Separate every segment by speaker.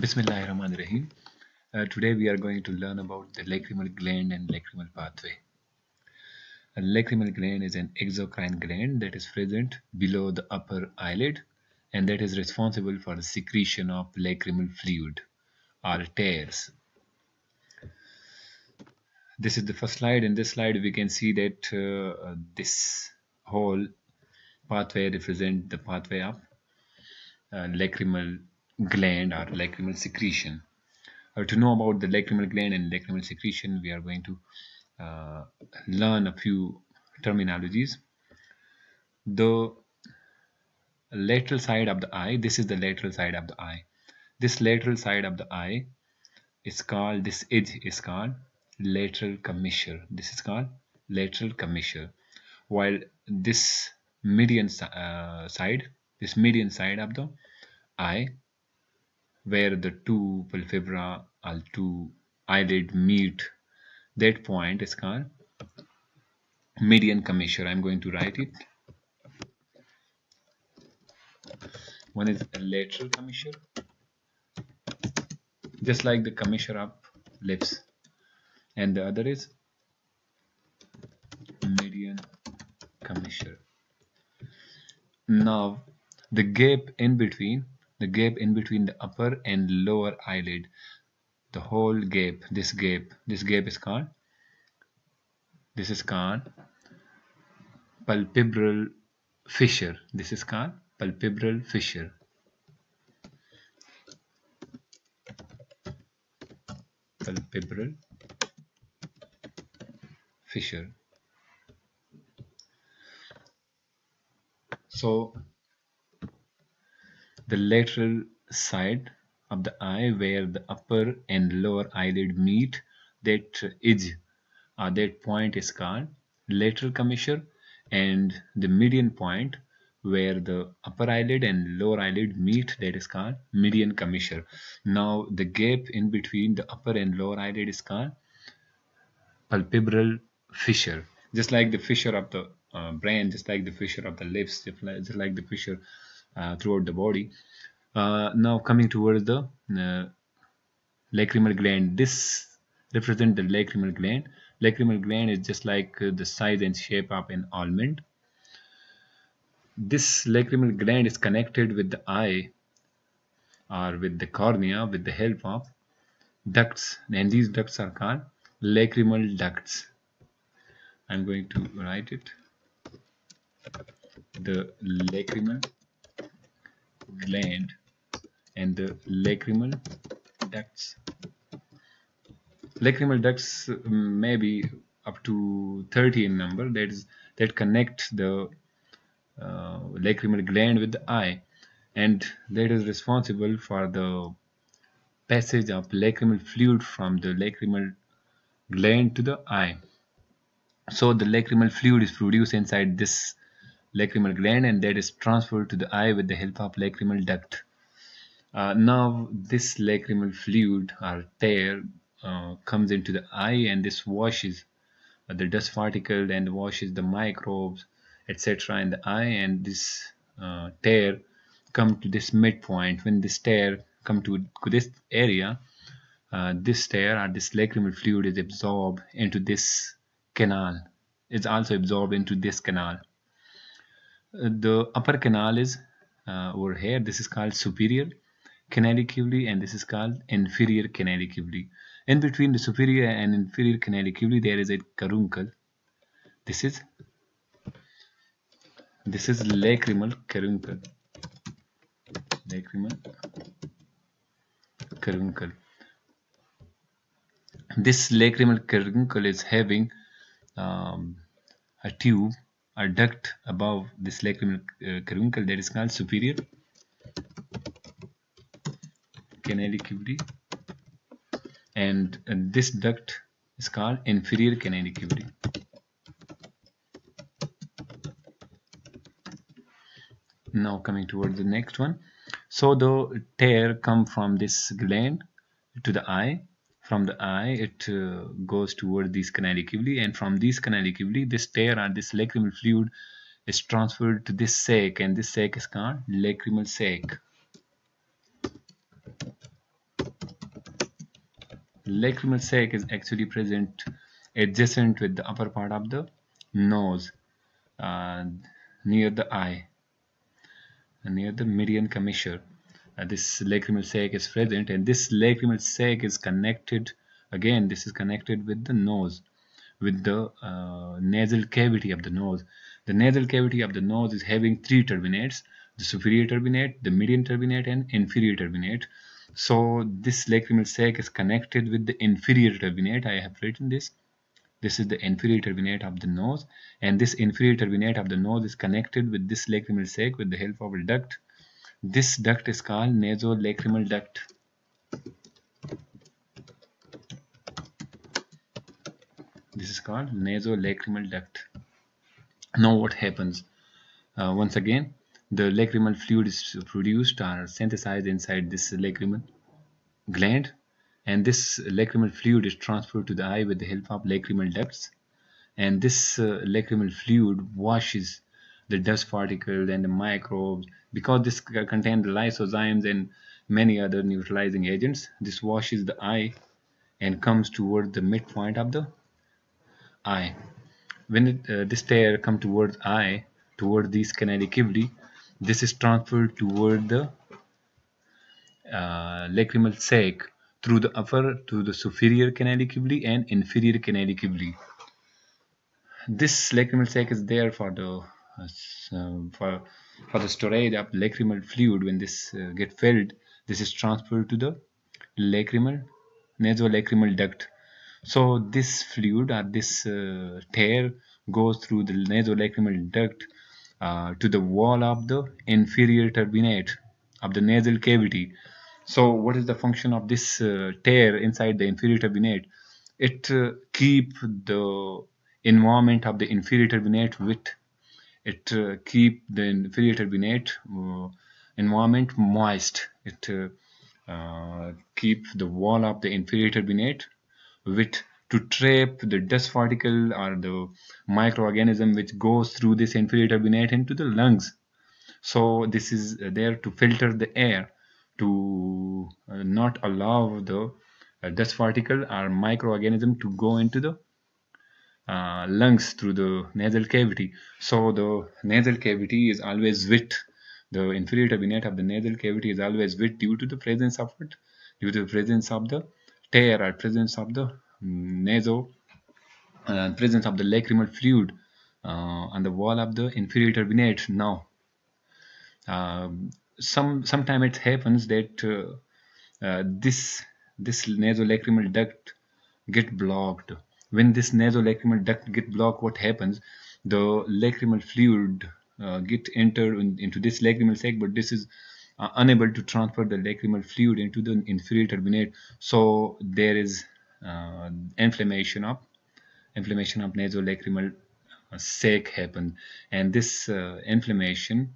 Speaker 1: Bismillahirrahmanirrahim. Uh, today we are going to learn about the lacrimal gland and lacrimal pathway. A lacrimal gland is an exocrine gland that is present below the upper eyelid and that is responsible for the secretion of lacrimal fluid or tears. This is the first slide. In this slide we can see that uh, this whole pathway represent the pathway of uh, lacrimal gland or lacrimal secretion. Uh, to know about the lacrimal gland and lacrimal secretion, we are going to uh, learn a few terminologies. The lateral side of the eye, this is the lateral side of the eye. This lateral side of the eye is called, this edge is called lateral commissure. This is called lateral commissure. While this median uh, side, this median side of the eye where the two palpebra or two eyelid meet. That point is called median commissure i'm going to write it. One is a lateral commissure just like the commissure up lips. And the other is median commissure now the gap in between the gap in between the upper and lower eyelid. The whole gap this gap this gap is called this is called palpebral fissure. This is called palpebral fissure. Palpebral fissure. So the lateral side of the eye where the upper and lower eyelid meet that edge uh, that point is called lateral commissure and the median point where the upper eyelid and lower eyelid meet that is called median commissure. Now the gap in between the upper and lower eyelid is called palpebral fissure. Just like the fissure of the uh, brain just like the fissure of the lips just like the fissure throughout the body. Uh, now coming towards the uh, lacrimal gland, this represents the lacrimal gland. Lacrimal gland is just like the size and shape of an almond. This lacrimal gland is connected with the eye or with the cornea with the help of ducts and these ducts are called lacrimal ducts. I'm going to write it the lacrimal gland and the lacrimal ducts. Lacrimal ducts may be up to 30 in number that is that connect the uh, lacrimal gland with the eye and that is responsible for the passage of lacrimal fluid from the lacrimal gland to the eye so the lacrimal fluid is produced inside this lacrimal gland and that is transferred to the eye with the help of lacrimal duct. Uh, now this lacrimal fluid or tear uh, comes into the eye and this washes uh, the dust particle and washes the microbes etc in the eye and this uh, tear come to this midpoint. When this tear come to this area uh, this tear or this lacrimal fluid is absorbed into this canal. It's also absorbed into this canal the upper canal is uh, over here this is called superior canaliculi and this is called inferior canaliculi. In between the superior and inferior canaliculi there is a caruncle. This is this is lacrimal caruncle. Lacrimal caruncle. This lacrimal caruncle is having um, a tube a duct above this lacrimal uh, caruncle that is called superior. Canaliculi and uh, this duct is called inferior canaliculi now coming towards the next one. So the tear come from this gland to the eye from the eye it uh, goes toward these canaliculi and from these canaliculi this tear or this lacrimal fluid is transferred to this sac and this sac is called lacrimal sac. Lacrimal sac is actually present adjacent with the upper part of the nose uh, near the eye near the median commissure uh, this lacrimal sac is present and this lacrimal sac is connected again this is connected with the nose with the uh, nasal cavity of the nose. The nasal cavity of the nose is having three turbinates the superior turbinate the median turbinate and inferior turbinate so this lacrimal sac is connected with the inferior turbinate I have written this. This is the inferior turbinate of the nose and this inferior turbinate of the nose is connected with this lacrimal sac with the help of a duct this duct is called nasolacrimal duct. This is called nasolacrimal duct. Now what happens? Uh, once again the lacrimal fluid is produced or synthesized inside this lacrimal gland and this lacrimal fluid is transferred to the eye with the help of lacrimal ducts. And this uh, lacrimal fluid washes the dust particles and the microbes because this contains the lysozymes and many other neutralizing agents this washes the eye and comes toward the midpoint of the eye when it, uh, this tear come towards eye toward canali cavity this is transferred toward the uh, lacrimal sac through the upper to the superior cavity and inferior cavity. This lacrimal sac is there for the for for the storage of lacrimal fluid. When this uh, get filled, this is transferred to the lacrimal nasolacrimal duct. So this fluid or this uh, tear goes through the nasolacrimal duct uh, to the wall of the inferior turbinate of the nasal cavity so what is the function of this uh, tear inside the inferior turbinate? It uh, keep the environment of the inferior turbinate wet. It uh, keep the turbinate uh, environment moist. It uh, uh, keep the wall of the inferior turbinate with to trap the dust particle or the microorganism which goes through this inferior turbinate into the lungs. So this is there to filter the air to uh, not allow the uh, dust particle or microorganism to go into the uh, lungs through the nasal cavity. So the nasal cavity is always wet. The inferior turbinate of the nasal cavity is always wet due to the presence of it, due to the presence of the tear or presence of the nasal, uh, presence of the lacrimal fluid uh, on the wall of the inferior turbinate. Now, um, some sometime it happens that uh, uh, this this nasolacrimal duct get blocked when this nasolacrimal duct get blocked what happens? The lacrimal fluid uh, get enter in, into this lacrimal sac but this is uh, unable to transfer the lacrimal fluid into the inferior turbinate. So there is uh, inflammation of inflammation of nasolacrimal uh, sac happen. And this inflammation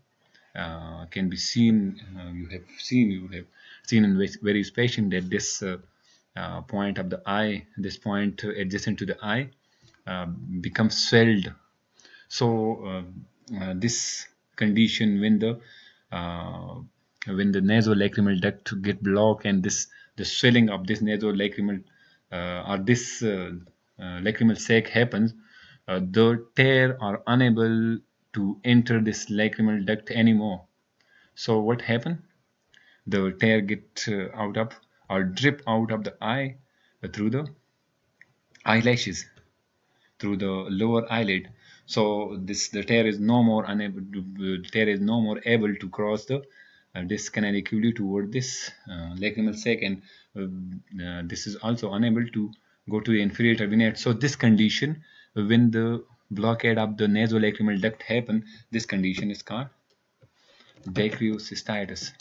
Speaker 1: uh, can be seen uh, you have seen you have seen in various patients that this uh, point of the eye this point adjacent to the eye becomes swelled. So this condition when the when the nasolacrimal duct get blocked and this the swelling of this nasolacrimal uh, or this uh, uh, lacrimal sac happens the tear are unable to enter this lacrimal duct anymore. So what happened the tear get uh, out of or drip out of the eye uh, through the eyelashes through the lower eyelid. So this the tear is no more unable to tear is no more able to cross the uh, this canaliculi toward this uh, lacrimal sac. And uh, uh, this is also unable to go to the inferior turbinate so this condition when the blockade of the nasolacrimal duct happen, this condition is called dacryocystitis.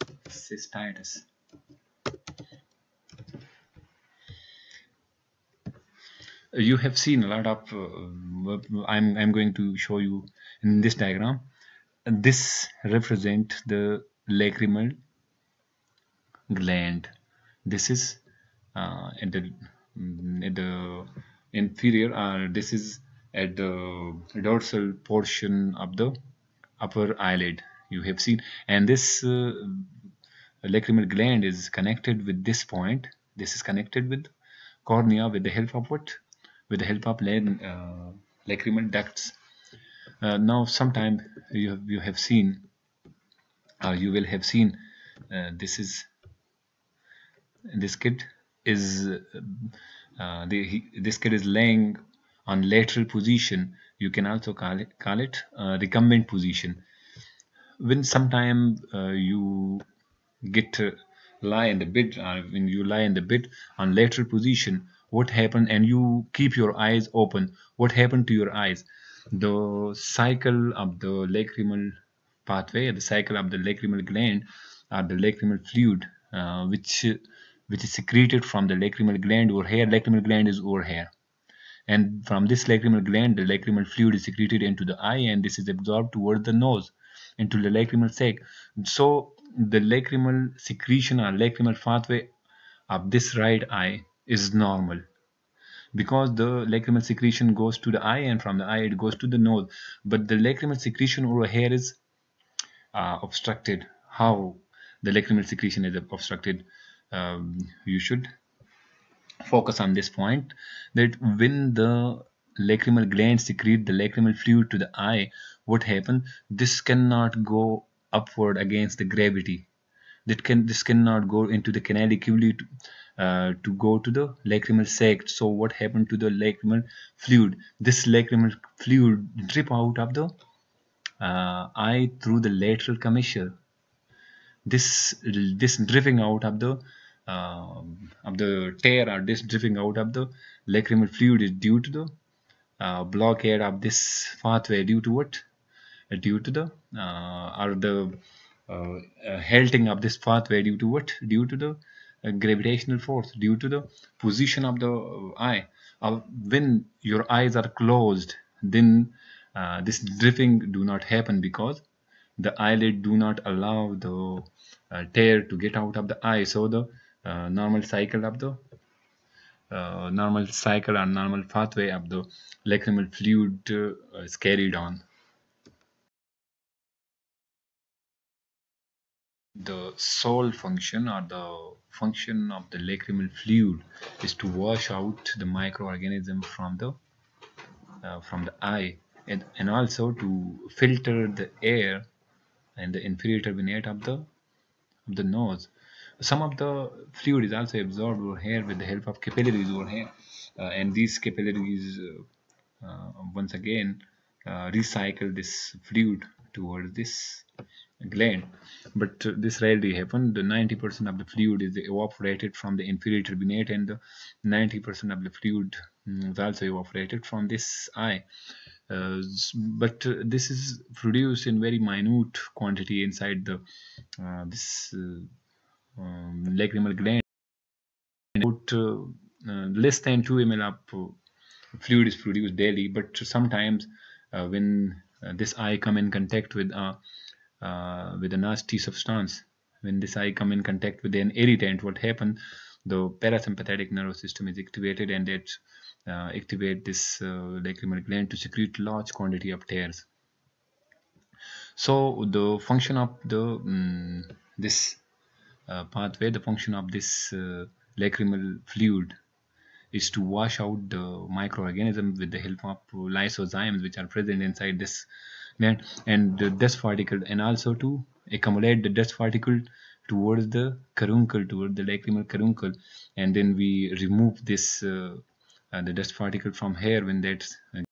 Speaker 1: Dacryocystitis. You have seen a lot of, uh, I'm, I'm going to show you in this diagram. This represent the lacrimal gland. This is uh, at the, at the inferior uh, this is at the dorsal portion of the upper eyelid you have seen. And this uh, lacrimal gland is connected with this point. This is connected with cornea with the help of what? With the help of uh, lacrimal ducts. Uh, now sometime you have, you have seen or you will have seen uh, this is this kid is uh, the, he, this kid is laying on lateral position. You can also call it call it uh, recumbent position when sometime uh, you get to lie in the bed uh, when you lie in the bed on lateral position what happened and you keep your eyes open what happened to your eyes? The cycle of the lacrimal pathway the cycle of the lacrimal gland or the lacrimal fluid uh, which which is secreted from the lacrimal gland over here lacrimal gland is over here. And from this lacrimal gland the lacrimal fluid is secreted into the eye and this is absorbed towards the nose into the lacrimal sac so the lacrimal secretion or lacrimal pathway of this right eye is normal. Because the lacrimal secretion goes to the eye and from the eye it goes to the nose. But the lacrimal secretion over here is uh, obstructed. How the lacrimal secretion is obstructed um, you should focus on this point that when the lacrimal gland secrete the lacrimal fluid to the eye what happened this cannot go upward against the gravity. That can this cannot go into the canaliculi to, uh, to go to the lacrimal sac so what happened to the lacrimal fluid? This lacrimal fluid drip out of the uh, eye through the lateral commissure. This this dripping out of the uh, of the tear or this dripping out of the lacrimal fluid is due to the uh, blockade of this pathway. Due to what due to the uh, or the uh, uh, halting of this pathway due to what? Due to the uh, gravitational force due to the position of the eye. When your eyes are closed then this dripping do not happen because the eyelid do not allow the uh, tear to get out of the eye. So the uh, normal cycle of the uh, normal cycle and normal pathway of the lacrimal fluid is carried on the sole function or the function of the lacrimal fluid is to wash out the microorganism from the uh, from the eye and, and also to filter the air and the inferior turbinate of the of the nose. Some of the fluid is also absorbed over here with the help of capillaries over here uh, and these capillaries uh, uh once again uh, recycle this fluid towards this gland. But uh, this rarely happens the 90% of the fluid is evaporated from the inferior turbinate and the 90% of the fluid mm, is also evaporated from this eye. Uh, but uh, this is produced in very minute quantity inside the uh, this uh, um, lacrimal gland. About uh, less than 2 ml of fluid is produced daily but sometimes when this eye come in contact with a uh, with a nasty substance when this eye come in contact with an irritant what happen the parasympathetic nervous system is activated and it uh, activate this uh, lacrimal gland to secrete large quantity of tears. So the function of the um, this uh, pathway the function of this uh, lacrimal fluid is to wash out the microorganism with the help of lysozymes which are present inside this and the dust particle and also to accumulate the dust particle towards the caruncle toward the lacrimal caruncle and then we remove this uh, uh, the dust particle from here when that's